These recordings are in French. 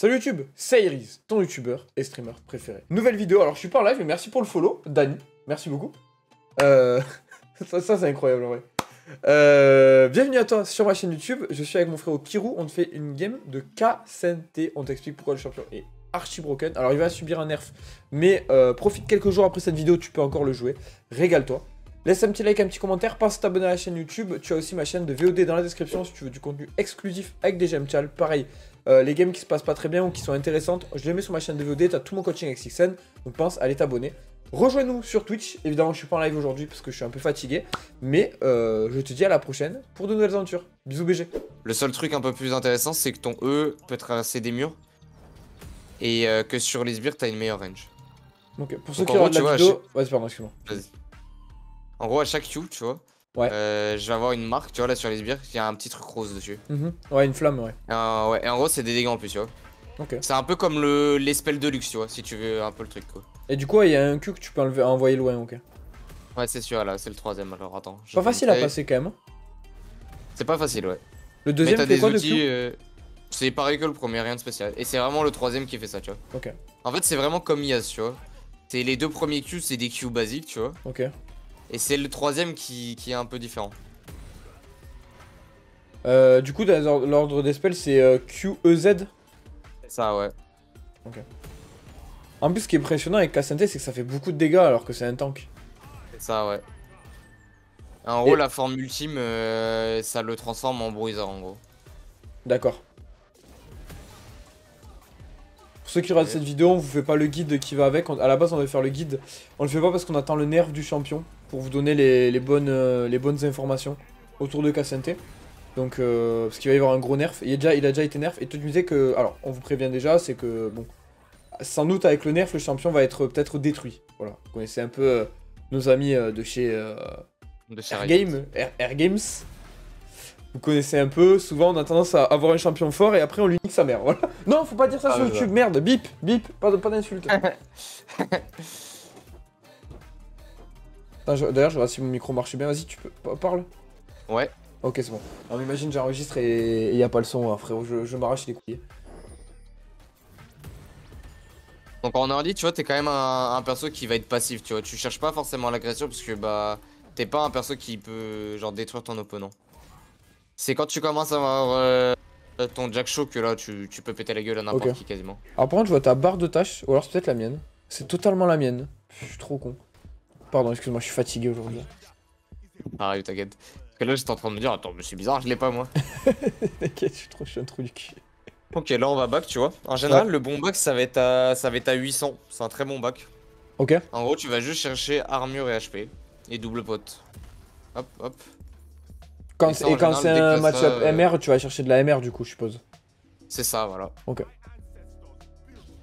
Salut YouTube, c'est Iris, ton youtubeur et streamer préféré. Nouvelle vidéo, alors je suis pas en live, mais merci pour le follow, Dani, merci beaucoup. Euh... ça, c'est incroyable en vrai. Euh... Bienvenue à toi sur ma chaîne YouTube, je suis avec mon frère Kirou, on te fait une game de KSNT, on t'explique pourquoi le champion est archi broken. Alors il va subir un nerf, mais euh, profite quelques jours après cette vidéo, tu peux encore le jouer, régale-toi. Laisse un petit like, un petit commentaire, pense t'abonner à la chaîne YouTube. Tu as aussi ma chaîne de VOD dans la description si tu veux du contenu exclusif avec des gemmes. Pareil, euh, les games qui se passent pas très bien ou qui sont intéressantes, je les mets sur ma chaîne de VOD. T'as tout mon coaching avec Sixen, donc pense à aller t'abonner. Rejoins-nous sur Twitch. Évidemment, je suis pas en live aujourd'hui parce que je suis un peu fatigué. Mais euh, je te dis à la prochaine pour de nouvelles aventures. Bisous BG. Le seul truc un peu plus intéressant, c'est que ton E peut traverser des murs. Et euh, que sur les sbires, t'as une meilleure range. Ok, pour ceux Donc, qui en regardent la vois, vidéo. Vas-y, pardon, excuse-moi. En gros, à chaque Q, tu vois, Ouais. euh, je vais avoir une marque, tu vois, là sur les sbires, il y a un petit truc rose dessus. Mhm. Ouais, une flamme, ouais. Et, euh, ouais, et en gros, c'est des dégâts en plus, tu vois. Ok. C'est un peu comme le, les spells de luxe, tu vois, si tu veux un peu le truc, quoi. Et du coup, il y a un Q que tu peux enlever, envoyer loin, ok. Ouais, c'est sûr, là, c'est le troisième, alors attends. Pas facile à passer quand même. hein. C'est pas facile, ouais. Le deuxième des quoi outils. Euh, C'est pareil que le premier, rien de spécial. Et c'est vraiment le troisième qui fait ça, tu vois. Ok, En fait, c'est vraiment comme Yas, tu vois. C'est les deux premiers Q, c'est des Q basiques, tu vois. ok. Et c'est le troisième qui, qui est un peu différent. Euh, du coup, dans l'ordre des spells, c'est euh, Q, E, Z. Ça, ouais. En plus, ce qui est impressionnant avec KSNT, c'est que ça fait beaucoup de dégâts alors que c'est un tank. C'est ça, ouais. En gros, Et- la forme ultime, euh, ça le transforme en bruiser, en gros. D'accord. Pour ceux qui regardent Ok. cette vidéo, on vous fait pas le guide qui va avec. On- À la base, on devait faire le guide. On le fait pas parce qu'on attend le nerf du champion pour vous donner les, les bonnes, euh, les bonnes informations autour de KSNT. Donc, euh, parce qu'il va y avoir un gros nerf. Il, est déjà, il a déjà été nerf. Et tu disais que. Alors, on vous prévient déjà, c'est que. Bon. Sans doute, avec le nerf, le champion va être peut-être détruit. Voilà. Vous connaissez un peu euh, nos amis euh, de chez. De chez Air Riot. Game, Air, Air Games. Vous connaissez un peu, souvent on a tendance à avoir un champion fort et après on lui nique sa mère. Voilà. Non, faut pas dire ça Ah, sur YouTube, merde, bip, bip, pas, pas d'insulte. D'ailleurs, je vois si mon micro marche bien, vas-y, tu peux, pa- parle. Ouais. Ok, c'est bon. Alors imagine, j'enregistre et il y a pas le son, hein, frérot, je, je m'arrache les couilles. Donc en early, tu vois, t'es quand même un, un perso qui va être passif, tu vois. Tu cherches pas forcément l'agression parce que bah t'es pas un perso qui peut genre détruire ton opponent. C'est quand tu commences à avoir euh, ton Jack Show que là tu, tu peux péter la gueule à n'importe qui quasiment. Alors par contre, je vois ta barre de tâches, ou alors c'est peut-être la mienne. C'est totalement la mienne. Je suis trop con. Pardon, excuse-moi, je suis fatigué aujourd'hui. Pareil, t'inquiète. Parce que là j'étais en train de me dire, attends, mais c'est bizarre, je l'ai pas moi. T'inquiète, je suis trop, je suis un trou du cul. ok, là on va back, tu vois. En général, le bon back ça va être à, ça va être à 800. C'est un très bon back. Ok En gros, tu vas juste chercher armure et HP et double pot. Hop, hop. Quand, Et ça, et en quand général, c'est un match-up euh, MR, tu vas chercher de la MR du coup, je suppose. C'est ça, voilà. Ok.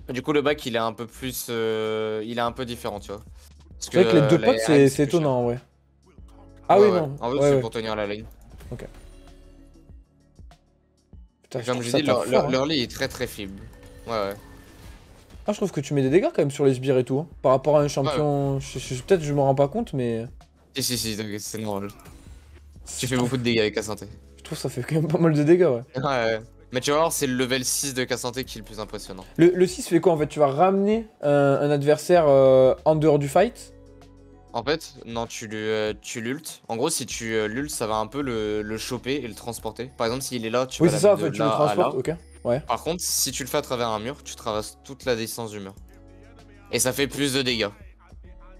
Du coup, le bac, il est un peu plus. euh, il est un peu différent, tu vois. C'est vrai que les deux euh, la potes, c'est étonnant, ouais. Ah oui, non. En fait, c'est pour tenir la lane. Putain, je Comme je dis, leur, hein. est très très faible. Ouais, ouais. Ah, je trouve que tu mets des dégâts quand même sur les sbires et tout. hein. Par rapport à un champion. je- je- Peut-être je me rends pas compte, mais. Si, si, si, t'inquiète, c'est normal. Tu fais beaucoup de dégâts avec Cassanté. Je trouve que ça fait quand même pas mal de dégâts, ouais. Ouais, ouais. Mais tu vas voir, c'est le level 6 de Cassanté qui est le plus impressionnant. Le, le 6 fait quoi en fait? Tu vas ramener un, un adversaire euh, en dehors du fight? En fait, non, tu euh, tu l'ultes. En gros, si tu euh, l'ultes, ça va un peu le, le choper et le transporter. Par exemple, s'il est là, tu Oui, c'est ça, en fait, tu le transportes, ok. Ouais. Par contre, si tu le fais à travers un mur, tu traverses toute la distance du mur. Et ça fait plus de dégâts.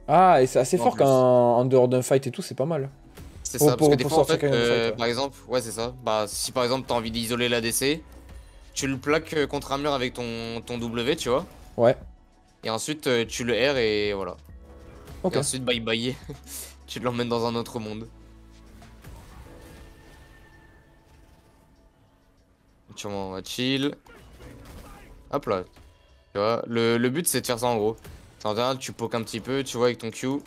Ah, et c'est assez En fort plus. quand en dehors d'un fight et tout, c'est pas mal. C'est ça, parce que des fois, en fait, euh, par exemple, ouais, c'est ça. Bah, si par exemple, t'as envie d'isoler l'ADC, tu le plaques euh, contre un mur avec ton, ton W, tu vois. Ouais. Et ensuite, euh, tu le R et voilà. Et ensuite, bye bye. tu l'emmènes dans un autre monde. Tu vois, on va chill. Hop là. Tu vois, le, le but c'est de faire ça en gros. En général, tu poke un petit peu, tu vois, avec ton Q.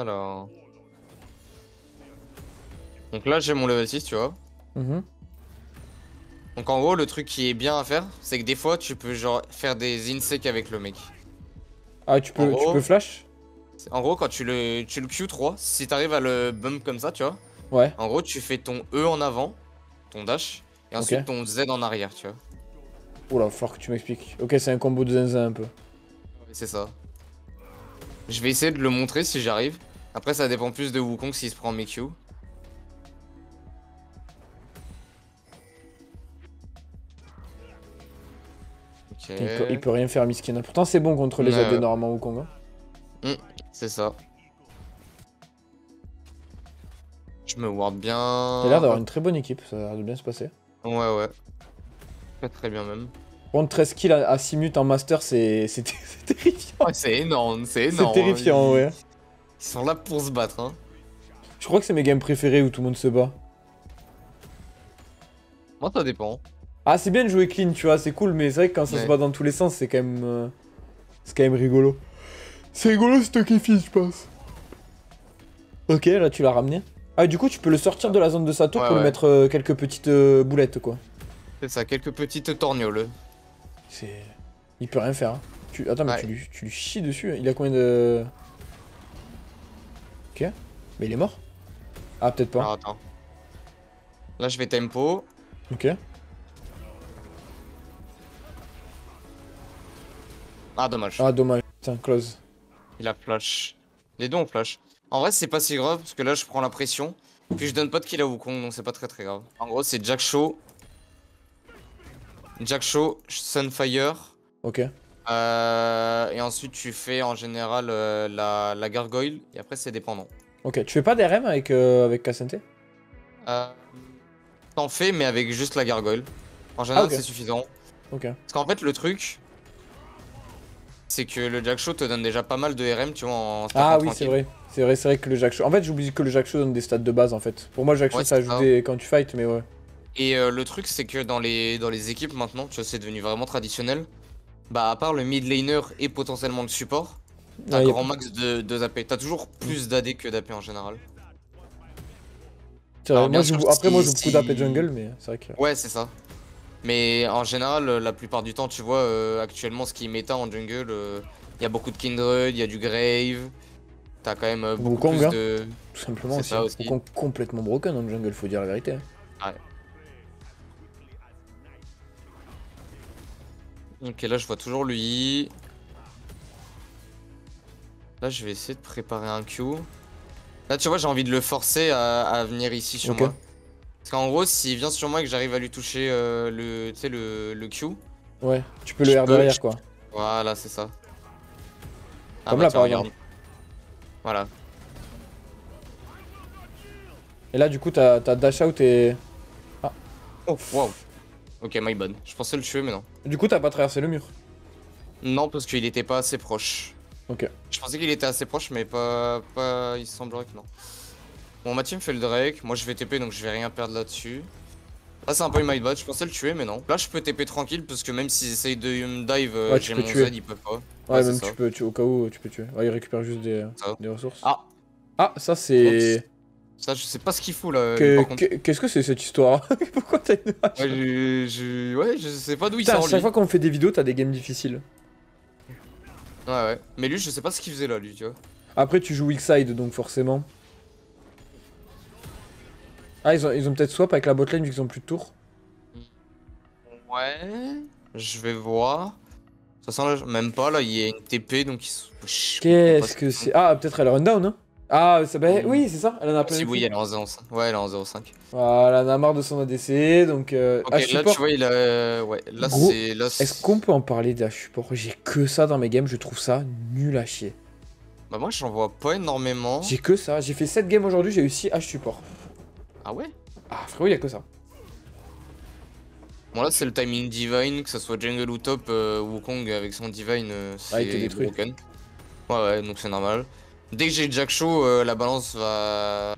Alors. Donc là, j'ai mon level 6, tu vois. Mhm. Donc en gros, le truc qui est bien à faire, c'est que des fois, tu peux genre faire des insec avec le mec. Ah, tu peux, tu peux flash? En gros, quand tu le, tu le Q3, si t'arrives à le bump comme ça, tu vois, Ouais. En gros, tu fais ton E en avant, ton dash, et ensuite ton Z en arrière, tu vois. Oula, faut que tu m'expliques. Ok, c'est un combo de zinzin un peu. C'est ça. Je vais essayer de le montrer si j'arrive. Après, ça dépend plus de Wukong s'il se prend mes Q. Ok. Il, peut, il peut rien faire, Miskin. Pourtant, c'est bon contre les AD normalement au Congo. C'est ça. Je me ward bien. T'as l'air d'avoir une très bonne équipe, ça a l'air de bien se passer. Ouais, ouais. Très très bien même. Par contre, 13 kills à, à 6 minutes en master, c'est c'est- c'est terrifiant. Ouais, c'est énorme, c'est C'est énorme. terrifiant, Ils- ouais. Ils sont là pour se battre, hein. Je crois que c'est mes games préférés où tout le monde se bat. Moi, ça dépend. Ah, c'est bien de jouer clean, tu vois, c'est cool, mais c'est vrai que quand ça se bat dans tous les sens, c'est quand même. euh, C'est quand même rigolo. C'est rigolo, qui file, je pense. Ok, là tu l'as ramené. Ah, du coup, tu peux le sortir de la zone de sa tour Ouais, pour lui mettre euh, quelques petites euh, boulettes, quoi. C'est ça, quelques petites torgnoles. C'est. Il peut rien faire. hein. Tu... Attends, mais tu, lui... tu lui chies dessus. Il a combien de. Ok. Mais il est mort Ah, peut-être pas. Alors attends. Là, je vais tempo. Ok. Ah, dommage. Ah, dommage. Putain, close. Il a flash. Les deux ont flash. En vrai, c'est pas si grave parce que là, je prends la pression. Puis je donne pas de kill à Wukong, donc c'est pas très très grave. En gros, c'est Jack Shaw. Jack Shaw, Sunfire. Ok. Euh, et ensuite, tu fais en général euh, la, la gargoyle. Et après, c'est dépendant. Ok. Tu fais pas d'RM avec, euh, avec Euh, T'en fais, mais avec juste la gargoyle. En général, Ah, c'est suffisant. Ok. Parce qu'en fait, le truc, c'est que le Jack Shaw te donne déjà pas mal de RM, tu vois, en Ah oui, c'est vrai. C'est vrai, c'est vrai que le Jack Show. En fait, j'oublie que le Jack Show donne des stats de base en fait. Pour moi, le Jack Show, Ouais, ça ajoute des quand tu fight, mais ouais. Et le truc, c'est que dans les, dans les équipes maintenant, tu vois, c'est devenu vraiment traditionnel. Bah, à part le mid laner et potentiellement le support, t'as Ouais, a- grand max de, de. T'as toujours plus d'AD que d'AP en général. Alors, moi, je Après, moi, je joue si- beaucoup d'AP jungle, mais c'est vrai que. Ouais, c'est ça. Mais en général, euh, la plupart du temps, tu vois, euh, actuellement, ce qui est méta en jungle, il y a beaucoup de Kindred, il y a du Grave. T'as quand même euh, beaucoup Wukong, plus hein. de. Tout simplement C'est aussi. ça aussi. Wukong complètement broken le jungle, faut dire la vérité. hein. Ok, là, je vois toujours lui. Là, je vais essayer de préparer un Q. Là, tu vois, j'ai envie de le forcer à, à venir ici sur moi. Parce qu'en gros, s'il vient sur moi et que j'arrive à lui toucher euh, le, le, le Q, Ouais, tu peux le R derrière je- quoi. voilà, c'est ça. Ah Comme bah là, par exemple. Voilà. Et là, du coup, t'as t'as dash out et. Oh, wow. Ok, my bad. Je pensais le tuer, mais non. Du coup, t'as pas traversé le mur. Non, parce qu'il était pas assez proche. Ok. Je pensais qu'il était assez proche, mais pas, pas. Il semblerait que non. Bon, ma team fait le Drake. Moi, je vais TP, donc je vais rien perdre là-dessus. Là, c'est un peu my bad. Je pensais le tuer, mais non. Là, je peux TP tranquille, parce que même s'ils essayent de me dive, euh, Ouais, j'ai mon tuer. Z, ils peuvent pas. Ouais, même ça. tu peux, tu, au cas où, tu peux tuer. Ouais, il récupère juste des, des ressources. Ah, Ah, ça c'est. Ça, je sais pas ce qu'il fout là. Que- Qu'est-ce que c'est cette histoire Pourquoi t'as une hache Ouais, je, je- ouais, je sais pas d'où il sort chaque lui. fois qu'on fait des vidéos, t'as des games difficiles. Ouais, ouais. Mais lui, je sais pas ce qu'il faisait là, lui, tu vois. Après, tu joues weak side, donc forcément. Ah, ils ont, ils ont peut-être swap avec la botlane vu qu'ils ont plus de tours. Ouais. Je vais voir. Façon, là, même pas, là, il y a une TP, donc ils Qu'est-ce ce que c'est Ah, peut-être elle run down, hein Ah, ça, bah, oui, c'est ça, elle en a plein Si oui, elle est en 0,5. Ouais, elle est en 0,5. Voilà, elle en a marre de son ADC, donc. Euh, Ok, ah, là, support. tu vois, il a. Ouais, là, c'est. Est-ce qu'on peut en parler d'H support? J'ai que ça dans mes games, je trouve ça nul à chier. Bah, moi, j'en vois pas énormément. J'ai que ça, j'ai fait 7 games aujourd'hui, j'ai eu 6 H support. Ah ouais? Ah, frérot, il y a que ça. Bon, là, c'est le timing divine, que ce soit jungle ou top, euh, Wukong avec son divine, euh, Ah, c'est détruit. broken. Ouais, ouais, donc c'est normal. Dès que j'ai Jack Shaw, euh, la balance va.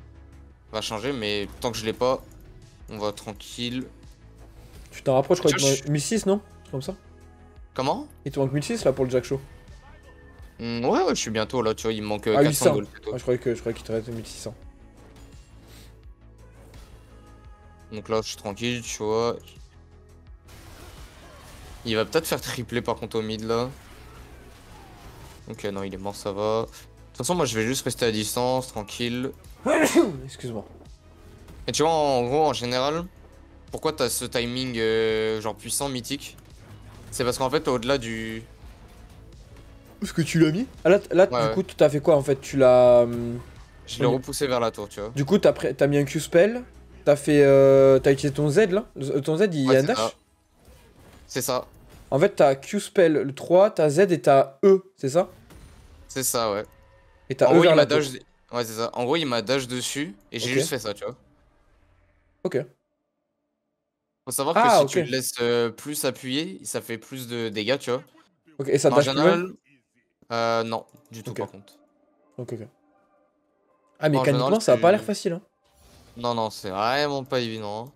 va changer, mais tant que je l'ai pas, on va tranquille. Tu t'en rapproches, je crois qu'il te manque 1006, non? Comme ça? Comment? Il te manque 1006 là pour le Jack Show. Hmm, Ouais, ouais, je suis bientôt là, tu vois, il me manque euh, Ah, 400 800. gold. Ah, je croyais qu'il te restait 1600. Donc là, je suis tranquille, tu vois. Il va peut-être faire tripler par contre au mid là. Ok, non, il est mort, ça va. De toute façon, moi je vais juste rester à distance, tranquille. Excuse-moi. Et tu vois, en gros, en général, pourquoi t'as ce timing euh, genre puissant, mythique? C'est parce qu'en fait, au-delà du. Est-ce que tu l'as mis? Ah là, là Ouais, du ouais. coup, t'as fait quoi en fait? Tu l'as. hum, Je l'ai repoussé vers la tour, tu vois. Du coup, t'as t'as mis un Q-spell. T'as fait. euh, T'as utilisé ton Z là Euh, Ton Z, il y Ouais, a un c'est dash ça. C'est ça, En fait, t'as Q-spell le 3, t'as Z et t'as E, c'est ça? C'est ça, ouais. Et t'as E vers la dash. Ouais, c'est ça. En gros, il m'a dash dessus et j'ai juste fait ça, tu vois. Ok. Faut savoir que Ah, si tu le laisses euh, plus appuyer, ça fait plus de dégâts, tu vois. Ok, et ça dash général, euh, non, du tout Ok. par contre. Ok, ok. Ah, En mécaniquement, ça a pas l'air facile. Hein. Non, non, c'est vraiment pas évident. hein.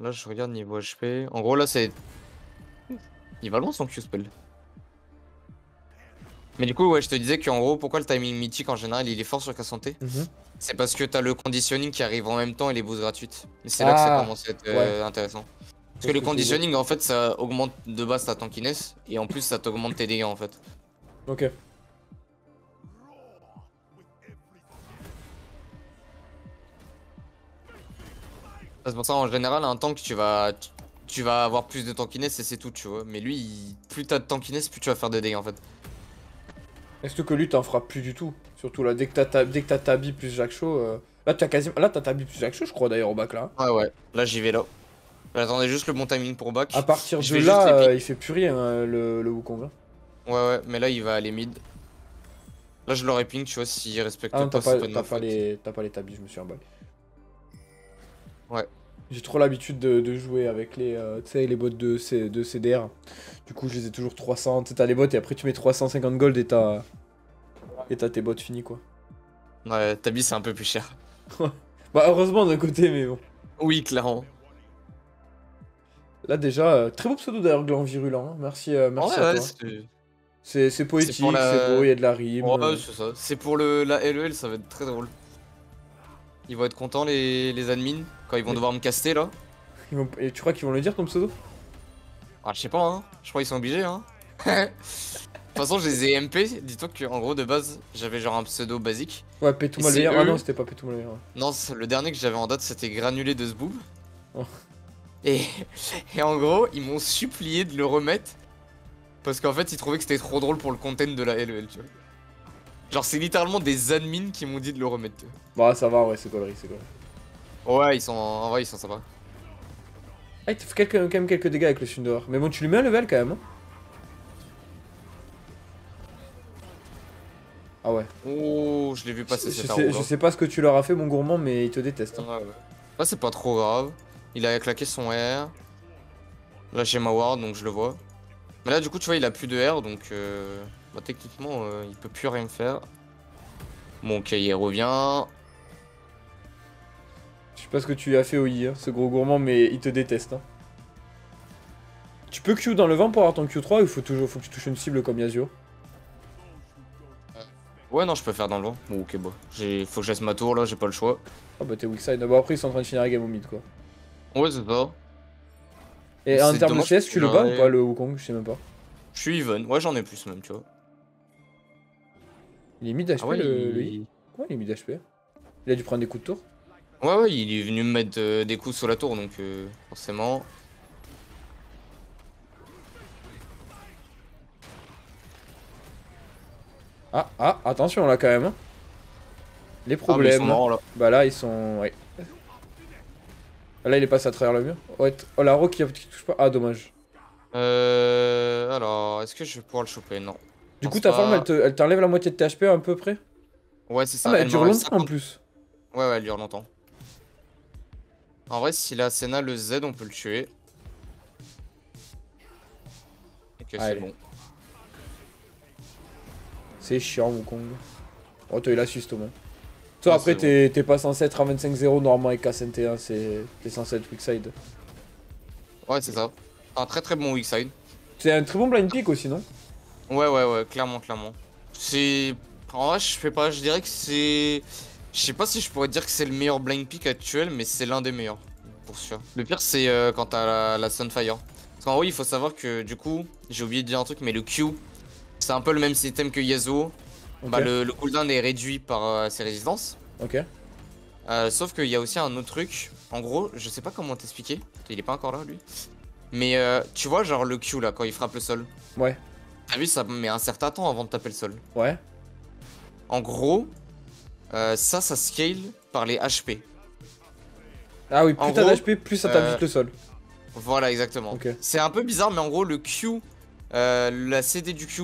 Là, je regarde niveau HP. En gros, là, c'est. Il va loin son Q-spell. Mais du coup, ouais, je te disais qu'en gros, pourquoi le timing mythique en général il est fort sur Cassante Mhm. C'est parce que t'as le conditioning qui arrive en même temps et les boosts gratuites. Et c'est là que ça Ah, commence à être euh, intéressant. Parce que le conditioning, en fait, ça augmente de base ta tankiness et en plus, ça t'augmente tes dégâts en fait. Ok. C'est pour ça, en général, un tank, tu vas, tu vas avoir plus de tankiness et c'est tout, tu vois. Mais lui, il- plus t'as de tankiness, plus tu vas faire de dégâts en fait. Est-ce que lui, t'en feras plus du tout? Surtout là, dès que t'as ta... dès que Tabi plus Jacques Chaud. euh, Là, t'as quasiment. Là, t'as Tabi plus Jacques Chaud, je crois d'ailleurs, au bac là. Ouais, ouais. Là, j'y vais là. J'attendais juste le bon timing pour back. À partir Je de là, euh, il fait plus rien, euh, le, le Wukong. hein. Ouais, ouais, mais là, il va aller mid. Là, je l'aurais ping, tu vois, s'il respecte Ah non, t'as pas, pas, pas les, t'as pas les Tabi, je me suis emballé. Ouais. J'ai trop l'habitude de, de jouer avec les, euh, les bots de, C- de CDR. Du coup, je les ai toujours 300. Tu t'as les bots et après tu mets 350 gold et t'as. Et t'as tes bots finis quoi. Ouais, Tabi, c'est un peu plus cher. Bah, heureusement d'un côté, mais bon. Oui, clairement. Là, déjà, euh, très beau pseudo d'ailleurs, Gland Virulent. hein. Merci, euh, merci ouais, à ouais, toi. c'est poétique, c'est beau, il y a de la rime. ouais, c'est ça. C'est pour le, la LEL, ça va être très drôle. Ils vont être contents, les, les admins, quand ils vont devoir me caster là. Ils vont- Et tu crois qu'ils vont le dire ton pseudo? Ah, je sais pas, hein. Je crois qu'ils sont obligés, hein. De toute façon, je les ai MP. Dis-toi qu'en gros, de base, j'avais genre un pseudo basique. Ouais, Pétou. Ah non, c'était pas Pétou Malveillant. ouais. Non, le dernier que j'avais en date, c'était Granulé de Zboob. Oh. Et, et en gros, ils m'ont supplié de le remettre. Parce qu'en fait, ils trouvaient que c'était trop drôle pour le content de la LEL, tu vois. Genre, c'est littéralement des admins qui m'ont dit de le remettre. Bah, ça va, ouais, c'est gaulerie, c'est gaulerie. Ouais, ils sont. En vrai, ils sont sympas. Ah, il te fait quelques- quand même quelques dégâts avec le Sundor. Mais bon, tu lui mets un level quand même. hein. Ah ouais. Oh, je l'ai vu passer je, cet sais, je sais pas ce que tu leur as fait, mon gourmand, mais il te déteste. hein. Ouais, ouais. Là, c'est pas trop grave. Il a claqué son R. Là, j'ai ma ward, donc je le vois. Mais là, du coup, tu vois, il a plus de R, donc euh, bah, techniquement, euh, il peut plus rien faire. Ok, il revient. Je sais pas ce que tu as fait au I, hein, ce gros gourmand, mais il te déteste. hein. Tu peux Q dans le vent pour avoir ton Q3 ou il faut toujours faut que tu touches une cible comme Yasuo Ouais, non, je peux faire dans le vent. Bon, ok, bon. J'ai... Faut que je laisse ma tour là, j'ai pas le choix. Ah bah t'es weak side. Bon après ils sont en train de finir la game au mid quoi. Ouais, c'est ça. Et en termes de CS tu le bats ou pas le Wukong? Je sais même pas. Je suis even. Ouais, j'en ai plus même, tu vois. Il est mid HP Ah ouais, le, le il... I Ouais il est mid HP. Il a dû prendre des coups de tour. Ouais, ouais, il est venu me mettre euh, des coups sur la tour, donc euh, forcément. Ah ah attention là quand même. hein. Les Ah, ils problèmes. sont morts, là. Bah là ils sont. Ouais. Là il est passé à travers le mur. Ouais, t- oh la rock qui qui touche pas. Ah dommage. Euh. Alors, est-ce que je vais pouvoir le choper? Non. Du coup ta forme elle te- elle t'enlève la moitié de tes HP à peu près? Ouais, c'est ça. Ah mais elle dure longtemps en 50 plus. Ouais, ouais, elle dure longtemps. En vrai, s'il a Senna le Z, on peut le tuer. Ok, c'est bon. C'est chiant Wukong. Oh t'as eu l'assist au moins. Toi Ah, après t'es pas censé être à 25-0 normalement avec KSNT1, c'est t'es censé être weak side. Ouais, c'est ça. Un très très bon weak side. C'est un très bon blind pick aussi non? Ouais, ouais, ouais, clairement, clairement. C'est. En vrai, je fais pas. Je dirais que c'est. Je sais pas si je pourrais dire que c'est le meilleur blind pick actuel, mais c'est l'un des meilleurs. Pour sûr. Le pire, c'est euh, quand t'as la, la Sunfire. Parce qu'en vrai, il faut savoir que du coup, j'ai oublié de dire un truc, mais le Q, c'est un peu le même système que Yasuo. Bah, le, le cooldown est réduit par euh, ses résistances. Ok. Euh, sauf qu'il y a aussi un autre truc. En gros, je sais pas comment t'expliquer. Il est pas encore là, lui. Mais euh, tu vois, genre le Q là, quand il frappe le sol. Ouais. T'as vu, ça met un certain temps avant de taper le sol. Ouais. En gros, euh, ça, ça scale par les HP. Ah oui, plus t'as d'HP, plus ça tape euh, vite le sol. Voilà, exactement. C'est un peu bizarre, mais en gros, le Q, euh, la CD du Q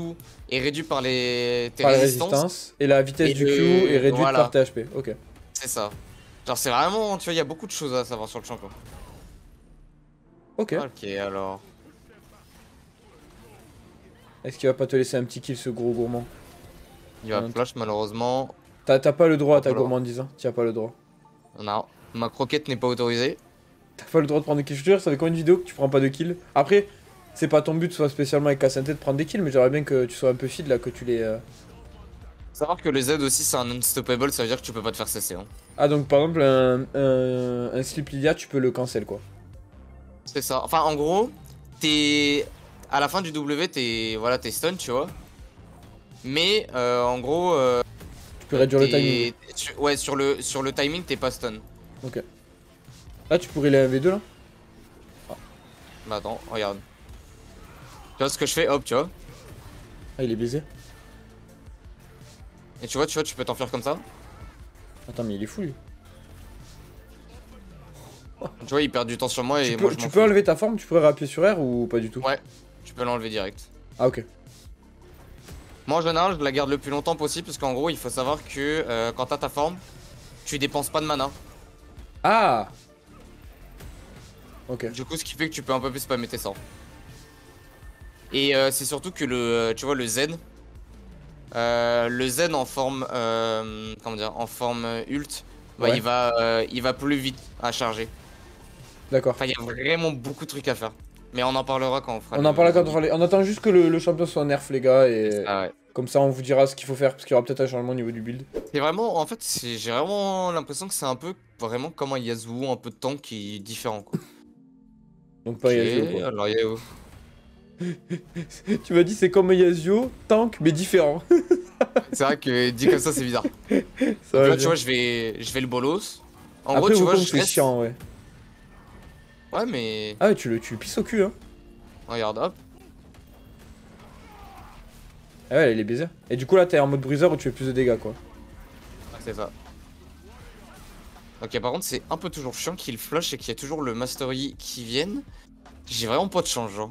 est réduite par les tes Par résistances. résistance. Et la vitesse Et du Q est réduite voilà. par tes HP. Ok. C'est ça. Genre, c'est vraiment, tu vois, il y a beaucoup de choses à savoir sur le champ, quoi. Ok. Ok, alors. Est-ce qu'il va pas te laisser un petit kill ce gros gourmand Il va flash, malheureusement. T'as pas le droit à ta gourmandise, hein. Tu as pas le droit. Non, ma croquette n'est pas autorisée. T'as pas le droit de prendre des kills. Je te jure, ça fait combien de vidéos que tu prends pas de kills Après, c'est pas ton but, soit spécialement avec Cassante, de prendre des kills, mais j'aimerais bien que tu sois un peu feed là, que tu les. euh, Savoir que le Z aussi, c'est un unstoppable, ça veut dire que tu peux pas te faire cesser. Hein. Ah, donc par exemple, un, un, un slip Lilia, tu peux le cancel quoi. C'est ça. Enfin, en gros, t'es. À la fin du W, t'es voilà, t'es stun, tu vois. Mais euh, en gros. euh, Tu peux réduire le timing. sur- Ouais, sur le, sur le timing, t'es pas stun. Là, tu pourrais les 1v2 là? Bah attends, regarde. Tu vois ce que je fais Hop, tu vois. Ah, il est baisé. Et tu vois, tu vois, tu peux t'enfuir comme ça. Attends, mais il est fou lui. Tu vois, il perd du temps sur moi et tu moi peux, je tu peux enlever ta forme, tu pourrais rappuyer sur R ou pas du tout? Ouais. Tu peux l'enlever direct. Ah, ok. Moi en général, je la garde le plus longtemps possible parce qu'en gros, il faut savoir que euh, quand t'as ta forme, tu dépenses pas de mana. Ah Ok. Du coup, ce qui fait que tu peux un peu plus spammer tes sorts. Et euh, c'est surtout que le, euh, tu vois, le Z, euh, le Z en forme, euh, comment dire, en forme ult, bah, Ouais. il va, euh, il va plus vite à charger. D'accord. Enfin, il y a vraiment beaucoup de trucs à faire. Mais on en parlera quand on fera. On le- en parle quand on fera les- On attend juste que le, le champion soit nerf, les gars, et Ah ouais. comme ça on vous dira ce qu'il faut faire, parce qu'il y aura peut-être un changement au niveau du build. C'est vraiment, en fait, j'ai vraiment l'impression que c'est un peu vraiment comme un Yasuo, un peu de tank qui est différent. Quoi. Donc pas Ok, Yasuo, quoi. alors Yasuo. Tu m'as dit c'est comme Yasuo, tank, mais différent. C'est vrai que dit comme ça, c'est bizarre. Ça Donc va là, bien. tu vois, je vais, je vais le bolos. En Après, gros, tu vois, je reste... chiant, ouais. Ouais, mais... Ah ouais, tu le, tu le pisses au cul, hein. Regarde, hop. Ah ouais, il est baisé. Et du coup, là, t'es en mode briseur où tu fais plus de dégâts, quoi. C'est ça. Ok, par contre, c'est un peu toujours chiant qu'il flush et qu'il y ait toujours le Mastery qui vienne. J'ai vraiment pas de change, genre.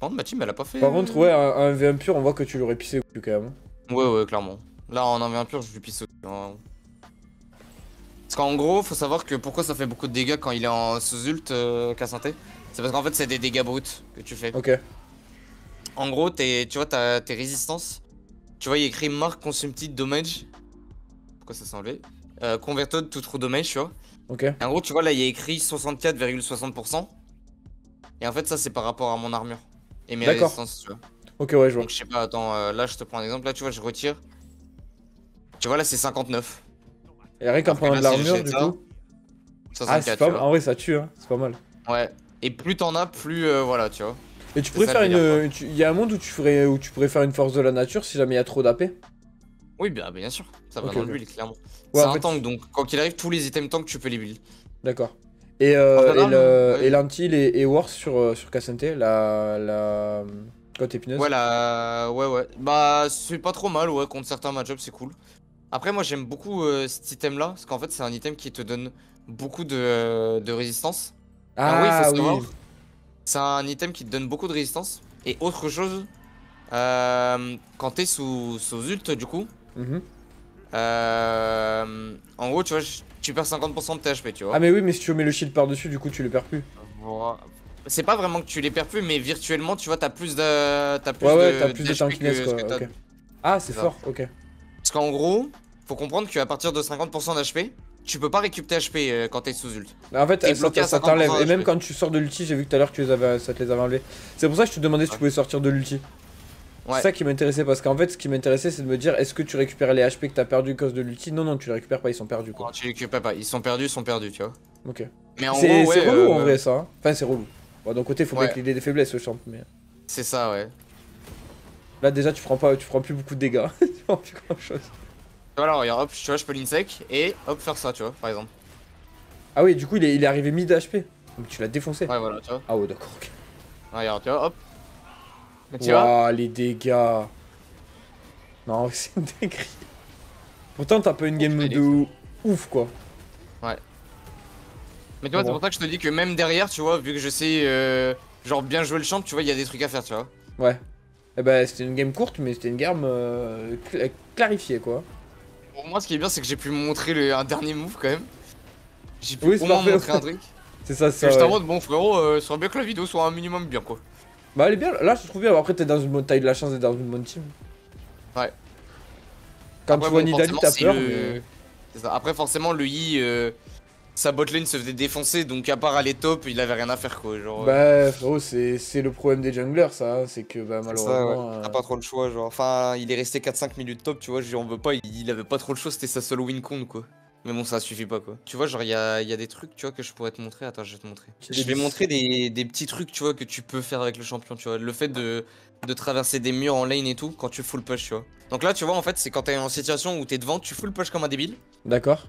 Par contre, ma team, elle a pas fait... Par contre, ouais, un, un V1 pur, on voit que tu l'aurais pissé au cul, quand même. Ouais, ouais, clairement. Là, en 1v1 pur, je lui pisse au cul, hein. Parce qu'en gros, faut savoir que pourquoi ça fait beaucoup de dégâts quand il est en sous-ult, euh, Cassante C'est parce qu'en fait, c'est des dégâts bruts que tu fais. Ok. En gros, t'es- tu vois, t'as tes résistances. Tu vois, il y a écrit Mark Consumpted Damage. Pourquoi ça s'est enlevé? Euh, Converted to True Damage, tu vois. Ok. Et en gros, tu vois, là, il y a écrit 64,60%. Et en fait, ça, c'est par rapport à mon armure. Et mes résistances, tu vois. Ok, ouais, je vois. Donc, je sais pas, attends, euh, là, je te prends un exemple. Là, tu vois, je retire. Tu vois, là, c'est 59. Et rien qu'en prenant de je l'armure, du coup. 64, Ah, pas. En vrai, ça tue, hein. C'est pas mal. Ouais. Et plus t'en as, plus, euh, voilà, tu vois. Et tu pourrais faire une. tu- Il y a un monde où tu, ferais, où tu pourrais faire une force de la nature si jamais il y a trop d'AP. Oui, bah, bien sûr. Ça va dans le build, clairement. Ouais, c'est un fait- tank, donc, quoi qu'il arrive, tous les items tank, tu peux les build. D'accord. Et, euh, et, ouais. l'antil et, sur, euh, sur Cassante, la, la côte épineuse. Ouais, la... ouais, ouais. Bah, c'est pas trop mal, ouais, contre certains match c'est cool. Après, moi, j'aime beaucoup euh, cet item-là, parce qu'en fait, c'est un item qui te donne beaucoup de, euh, de résistance. Alors oui, Ah oui. c'est un item qui te donne beaucoup de résistance. Et autre chose, euh, quand t'es sous, sous ult, du coup, Mhm. en gros, tu vois, tu perds 50% de tes HP, tu vois. Ah mais oui, mais si tu mets le shield par-dessus, du coup, tu le perds plus. Voilà. C'est pas vraiment que tu les perds plus, mais virtuellement, tu vois, t'as plus de. T'as plus ouais, ouais, de- t'as plus de que quoi. que. Ah, c'est fort, ok. Parce qu'en gros, faut comprendre qu'à partir de 50% d'HP, tu peux pas récupérer HP euh, quand t'es sous ult. En fait, T'es ça, bloqué à ça 50% t'enlève. Et même quand tu sors de l'ulti, j'ai vu que tout à l'heure que tu les avais, ça te les avait enlevés. C'est pour ça que je te demandais si tu pouvais sortir de l'ulti. Ouais. C'est ça qui m'intéressait parce qu'en fait, ce qui m'intéressait, c'est de me dire est-ce que tu récupères les HP que t'as perdu à cause de l'ulti? Non, non, tu les récupères pas, ils sont perdus quoi. Non, tu les récupères pas. Ils sont perdus, ils sont perdus, tu vois. Ok. Mais en C'est gros, c'est ouais, relou euh, en vrai ça. hein. Enfin, c'est relou. Bon, d'un côté, faut pas qu'il ait des faiblesses, le champ. Mais C'est ça, ouais. là, déjà, tu prends pas, tu prends plus beaucoup de dégâts. tu prends plus grand chose. Voilà, regarde, hop, tu vois, je peux l'insec et hop, faire ça, tu vois, par exemple. Ah oui, du coup, il est, il est arrivé mid HP. Donc tu l'as défoncé. Ouais, voilà, tu vois. Ah ouais, d'accord, ok. Regarde, tu vois, hop. Waouh, les dégâts. Non, c'est une dinguerie. Pourtant, t'as pas une game fais de ouf, quoi. mais tu vois, c'est pour ça que je te dis que même derrière, tu vois, vu que je sais, euh, genre, bien jouer le champ, tu vois, il y a des trucs à faire, tu vois. Ouais. Eh ben, c'était une game courte, mais c'était une game euh, cl- clarifiée, quoi. Pour moi, ce qui est bien, c'est que j'ai pu montrer le, un dernier move quand même. J'ai pu Oui, au c'est moins parfait. montrer un truc. C'est ça, Que ça. en ouais. bon frérot, euh, soit bien que la vidéo soit un minimum bien, quoi. Bah, elle est bien. Là, je trouve bien. Après, t'es dans une bonne taille de la chance d'être dans une bonne team. Ouais. Quand Après, tu vois bon, Nidali, t'as c'est peur. le- mais- c'est ça. Après, forcément, le Yi, euh, sa botlane se faisait défoncer, donc à part aller top, il avait rien à faire, quoi. Genre, euh, Bah, frérot, c'est c'est le problème des junglers, ça. hein, C'est que, bah, malheureusement. ouais. euh, T'as pas trop le choix, genre. Enfin, il est resté 4-5 minutes top, tu vois, je lui en veux pas, il, il avait pas trop le choix, c'était sa solo win con, quoi. Mais bon, ça suffit pas, quoi. Tu vois, genre, il y a, il y a des trucs, tu vois, que je pourrais te montrer. Attends, je vais te montrer. Je vais montrer des, des petits trucs, tu vois, que tu peux faire avec le champion, tu vois. Le fait de, de traverser des murs en lane et tout, quand tu full push, tu vois. Donc là, tu vois, en fait, c'est quand t'es en situation où t'es devant, tu full push comme un débile. D'accord.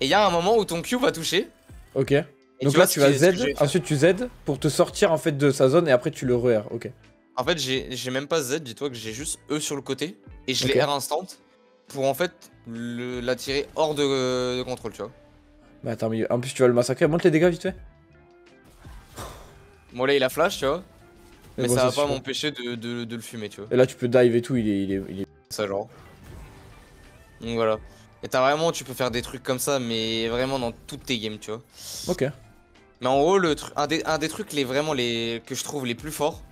Et il y a un moment où ton Q va toucher. Ok. et Donc là, tu vas Z, ensuite tu Z pour te sortir en fait de sa zone et après tu le re-R. Ok. En fait, j'ai même pas Z, dis-toi que j'ai juste E sur le côté. Et je l'ai R instant pour en fait l'attirer hors de, de contrôle, tu vois. Bah attends, mais en plus tu vas le massacrer. Monte les dégâts vite fait. Bon, là, il a flash, tu vois. Mais bon, ça va pas m'empêcher de, de- de le fumer, tu vois. Et là, tu peux dive et tout. Il est. Il est, il est... Ça, genre. Donc voilà. Et t'as vraiment, tu peux faire des trucs comme ça, mais vraiment dans toutes tes games, tu vois. Ok. Mais en gros, le un, des, un des trucs les, vraiment les, que je trouve les plus forts,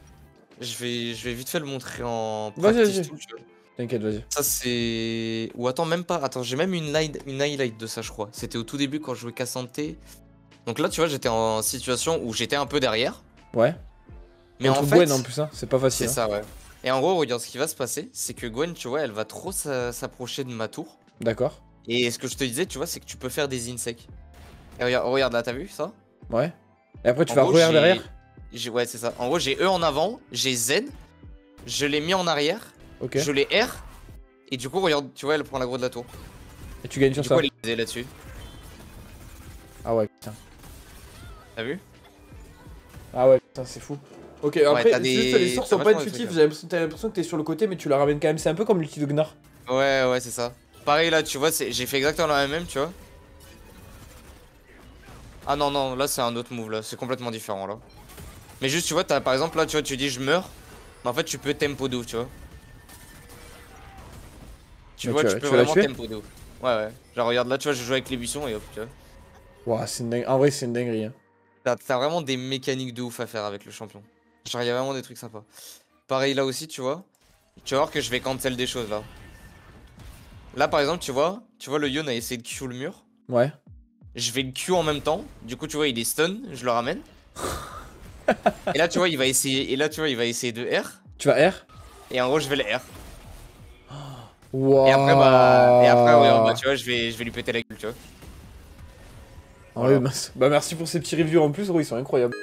je vais, je vais vite fait le montrer en Vas-y, practice vas-y. T'inquiète, vas-y. Ça c'est... Ou attends, même pas. Attends, j'ai même une, une highlight de ça, je crois. C'était au tout début quand je jouais Cassante. Donc là, tu vois, j'étais en situation où j'étais un peu derrière. Ouais. Mais en fait, Gwen en plus, hein. C'est pas facile. c'est hein. ça, ouais. Et en gros, regarde, ce qui va se passer, c'est que Gwen, tu vois, elle va trop s'a- s'approcher de ma tour. D'accord. Et ce que je te disais, tu vois, c'est que tu peux faire des insects. Et regarde, regarde là, t'as vu ça? Ouais. Et après, tu En vas j'ai- derrière? Ouais, c'est ça. En gros, j'ai E en avant, j'ai Z, je l'ai mis en arrière, je l'ai R, et du coup, regarde, tu vois, elle prend la gros de la tour. Et tu gagnes Du sur coup, ça. elle est là-dessus. Ah ouais, putain. T'as vu? Ah ouais, putain, c'est fou. Ok, après, c'est des- juste les sorts sont pas intuitifs. l'impression t'as l'impression que t'es sur le côté, mais tu la ramènes quand même. C'est un peu comme l'ulti de Gnar. Ouais, ouais, c'est ça. Pareil là, tu vois, j'ai fait exactement la même, tu vois. Ah non, non, là c'est un autre move là, c'est complètement différent là. Mais juste, tu vois, t'as par exemple là, tu vois, tu dis je meurs, mais en fait tu peux tempo de ouf, tu vois. Tu Mais vois, tu peux vraiment tempo de ouf. Ouais, ouais. Genre, regarde là, tu vois, je joue avec les buissons et hop, tu vois. Ouah, c'est une dingue- En vrai, c'est une dinguerie. hein. T'as t'as vraiment des mécaniques de ouf à faire avec le champion. Genre, il y a vraiment des trucs sympas. Pareil là aussi, tu vois. Tu vas voir que je vais cancel des choses là. Là, par exemple, tu vois, tu vois, le Yon a essayé de Q le mur. Ouais. Je vais le Q en même temps. Du coup, tu vois, il est stun, je le ramène. et là, tu vois, il va essayer. Et là, tu vois, il va essayer de R. Tu vas R? Et en gros, je vais le R. Wow. Et après, bah, et après, ouais, bah, tu vois, je vais, je vais lui péter la gueule, tu vois. Ah bah, bah merci pour ces petits reviews en plus, gros, ils sont incroyables.